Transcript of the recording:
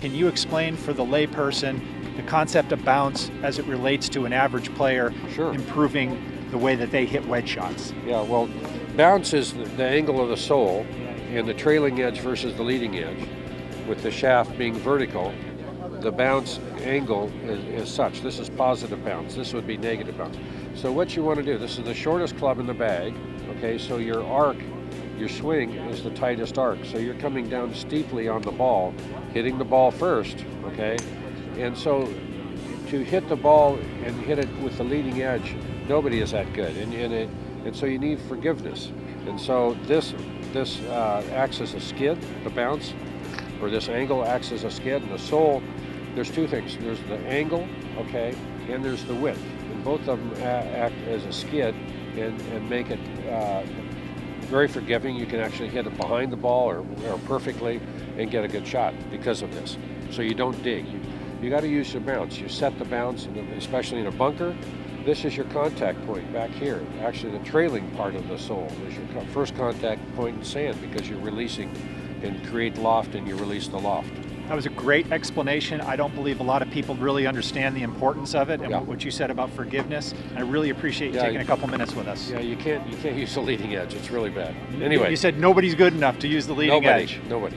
can you explain for the layperson the concept of bounce as it relates to an average player Sure. improving the way that they hit wedge shots? Yeah, well, bounce is the, angle of the sole and the trailing edge versus the leading edge, with the shaft being vertical. The bounce angle is, is such. This is positive bounce. This would be negative bounce. So what you want to do, this is the shortest club in the bag. Okay, so your arc, your swing is the tightest arc. So you're coming down steeply on the ball, hitting the ball first. Okay, and so to hit the ball and hit it with the leading edge, nobody is that good, and and, it, and so you need forgiveness. And so this this uh, acts as a skid, the bounce, or this angle acts as a skid, and the sole. There's two things. There's the angle, okay, and there's the width, and both of them act as a skid and and make it. Uh, very forgiving. You can actually hit it behind the ball or, or perfectly and get a good shot because of this. So you don't dig. You, you got to use your bounce. You set the bounce, and especially in a bunker. This is your contact point back here. Actually, the trailing part of the sole is your first contact point in sand because you're releasing and create loft and you release the loft. That was a great explanation. I don't believe a lot of people really understand the importance of it and Yeah. what you said about forgiveness. I really appreciate you Yeah, taking you- a couple minutes with us. Yeah, you can't you can't use the leading edge. It's really bad. Anyway, you said nobody's good enough to use the leading nobody, edge. nobody.